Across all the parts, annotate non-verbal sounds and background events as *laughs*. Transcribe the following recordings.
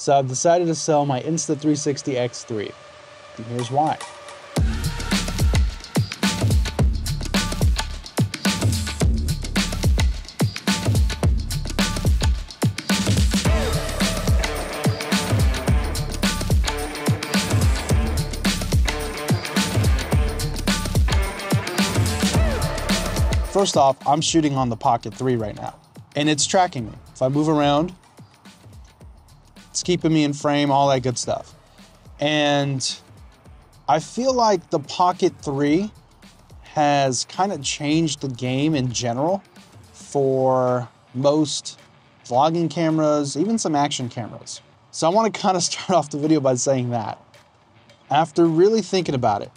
So I've decided to sell my Insta360 X3. And here's why. First off, I'm shooting on the Pocket 3 right now, and it's tracking me. If I move around, it's keeping me in frame, all that good stuff. And I feel like the Pocket 3 has kind of changed the game in general for most vlogging cameras, even some action cameras. So I want to kind of *laughs* start off the video by saying that. After really thinking about it,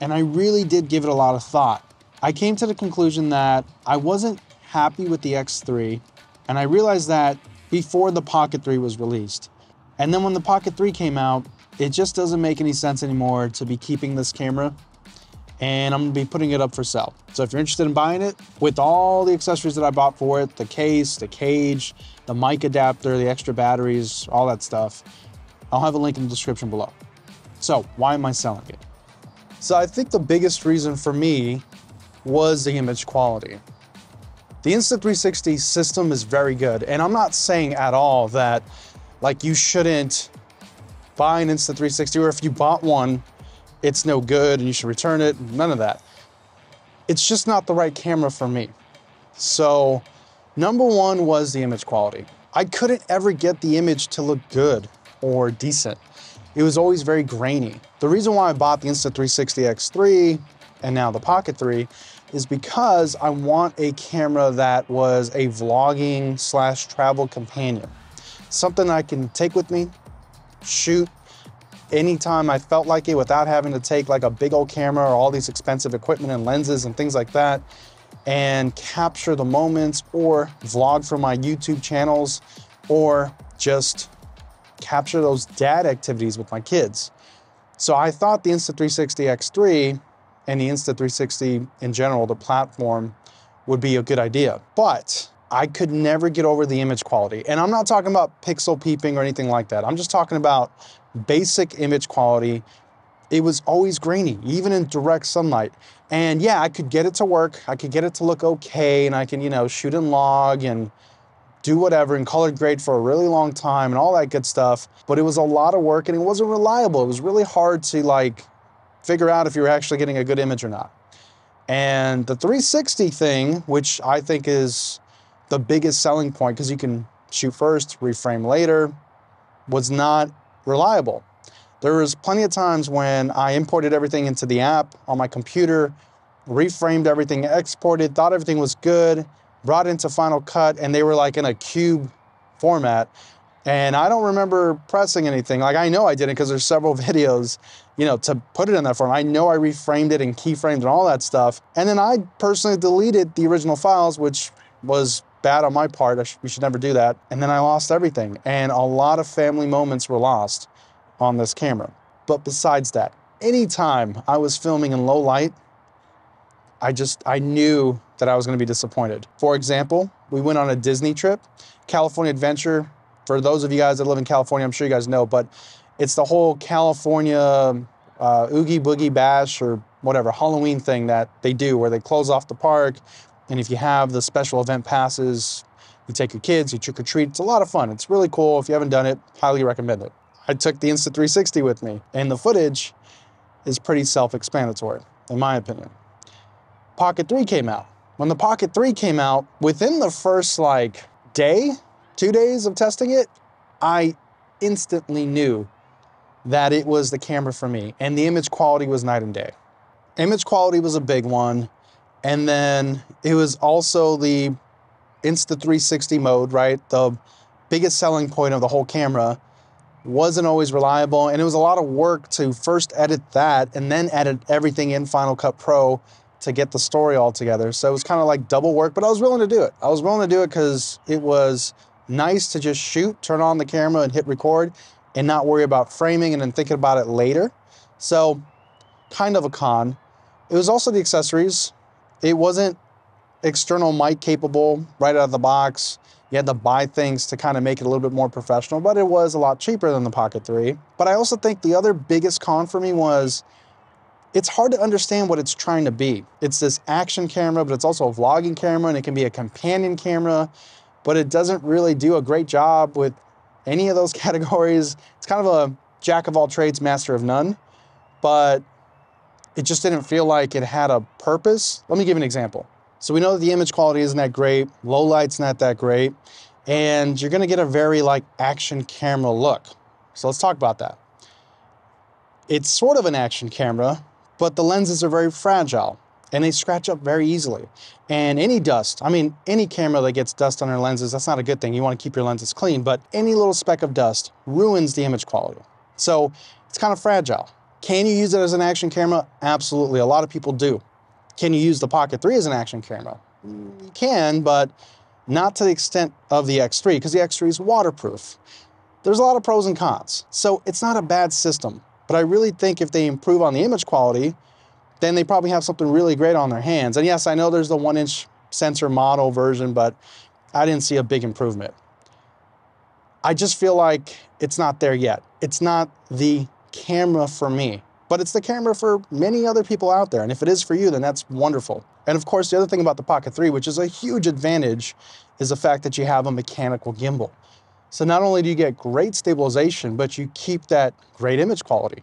and I really did give it a lot of thought, I came to the conclusion that I wasn't happy with the X3, and I realized that before the Pocket 3 was released. And then when the Pocket 3 came out, it just doesn't make any sense anymore to be keeping this camera and I'm gonna be putting it up for sale. So if you're interested in buying it, with all the accessories that I bought for it, the case, the cage, the mic adapter, the extra batteries, all that stuff, I'll have a link in the description below. So why am I selling it? So I think the biggest reason for me was the image quality. The Insta360 system is very good, and I'm not saying at all that like you shouldn't buy an Insta360 or if you bought one, it's no good and you should return it, none of that. It's just not the right camera for me. So, number one was the image quality. I couldn't ever get the image to look good or decent. It was always very grainy. The reason why I bought the Insta360 X3 and now the Pocket 3 is because I want a camera that was a vlogging slash travel companion. Something I can take with me, shoot anytime I felt like it without having to take like a big old camera or all these expensive equipment and lenses and things like that and capture the moments or vlog for my YouTube channels or just capture those dad activities with my kids. So I thought the Insta360 X3 and the Insta360 in general, the platform, would be a good idea. But I could never get over the image quality. And I'm not talking about pixel peeping or anything like that. I'm just talking about basic image quality. It was always grainy, even in direct sunlight. And yeah, I could get it to work. I could get it to look okay and I can, you know, shoot and log and do whatever and color grade for a really long time and all that good stuff. But it was a lot of work and it wasn't reliable. It was really hard to like figure out if you were actually getting a good image or not. And the 360 thing, which I think is the biggest selling point because you can shoot first, reframe later, was not reliable. There was plenty of times when I imported everything into the app on my computer, reframed everything, exported, thought everything was good, brought into Final Cut, and they were like in a cube format. And I don't remember pressing anything. Like I know I didn't because there's several *laughs* videos, you know, to put it in that form. I know I reframed it and keyframed and all that stuff. And then I personally deleted the original files, which was bad on my part. Sh we should never do that. And then I lost everything. And a lot of family moments were lost on this camera. But besides that, anytime I was filming in low light, I just, I knew that I was going to be disappointed. For example, we went on a Disney trip, California Adventure for those of you guys that live in California, I'm sure you guys know, but it's the whole California uh, Oogie Boogie Bash or whatever Halloween thing that they do where they close off the park. And if you have the special event passes, you take your kids, you trick or treat. It's a lot of fun. It's really cool. If you haven't done it, highly recommend it. I took the Insta360 with me, and the footage is pretty self explanatory, in my opinion. Pocket 3 came out. When the Pocket 3 came out, within the first like day, two days of testing it, I instantly knew that it was the camera for me. And the image quality was night and day. Image quality was a big one. And then it was also the Insta360 mode, right? The biggest selling point of the whole camera wasn't always reliable. And it was a lot of work to first edit that and then edit everything in Final Cut Pro to get the story all together. So it was kind of like double work, but I was willing to do it. I was willing to do it because it was nice to just shoot, turn on the camera and hit record and not worry about framing and then thinking about it later. So, kind of a con. It was also the accessories. It wasn't external mic capable right out of the box. You had to buy things to kind of make it a little bit more professional, but it was a lot cheaper than the Pocket 3. But I also think the other biggest con for me was it's hard to understand what it's trying to be. It's this action camera, but it's also a vlogging camera and it can be a companion camera, but it doesn't really do a great job with any of those *laughs* categories. It's kind of a jack of all trades, master of none, but it just didn't feel like it had a purpose. Let me give an example. So we know that the image quality isn't that great, low light's not that great, and you're gonna get a very like action camera look. So let's talk about that. It's sort of an action camera, but the lenses are very fragile and they scratch up very easily. And any dust, I mean, any camera that gets dust on their lenses, that's not a good thing. You want to keep your lenses clean, but any little speck of dust ruins the image quality. So it's kind of fragile. Can you use it as an action camera? Absolutely. A lot of people do. Can you use the Pocket 3 as an action camera? Mm, you can, but not to the extent of the X3 because the X3 is waterproof. There's a lot of pros and cons. So it's not a bad system. But I really think if they improve on the image quality, then they probably have something really great on their hands. And yes, I know there's the one inch sensor model version, but I didn't see a big improvement. I just feel like it's not there yet. It's not the camera for me, but it's the camera for many other people out there. And if it is for you, then that's wonderful. And of course, the other thing about the Pocket 3, which is a huge advantage, is the fact that you have a mechanical gimbal. So not only do you get great stabilization, but you keep that great image quality.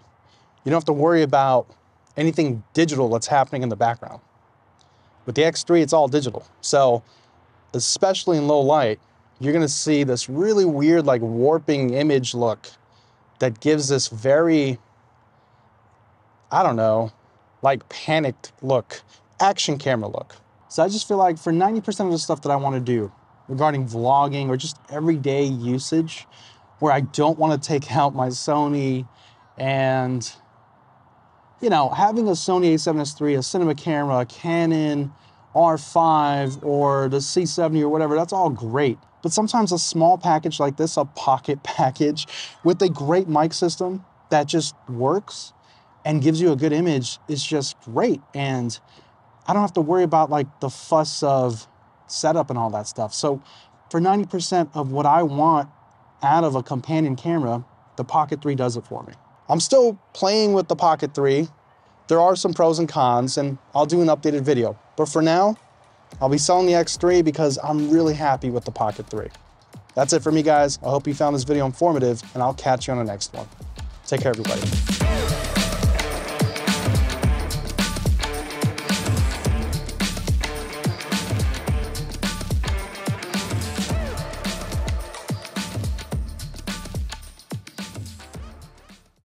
You don't have to worry about anything digital that's happening in the background. With the X3, it's all digital. So especially in low light, you're gonna see this really weird like warping image look that gives this very, I don't know, like panicked look, action camera look. So I just feel like for 90% of the stuff that I wanna do, regarding vlogging or just everyday usage where I don't want to take *laughs* out my Sony and you know, having a Sony a7S III, a cinema camera, a Canon R5 or the C70 or whatever, that's all great. But sometimes a small package like this, a pocket *laughs* package with a great mic system that just works and gives you a good image is just great. And I don't have to worry about like the fuss of setup and all that stuff. So for 90% of what I want out of a companion camera, the Pocket 3 does it for me. I'm still playing with the Pocket 3. There are some pros and cons, and I'll do an updated video. But for now, I'll be selling the X3 because I'm really happy with the Pocket 3. That's it for me, guys. I hope you found this video informative, and I'll catch you on the next one. Take care, everybody.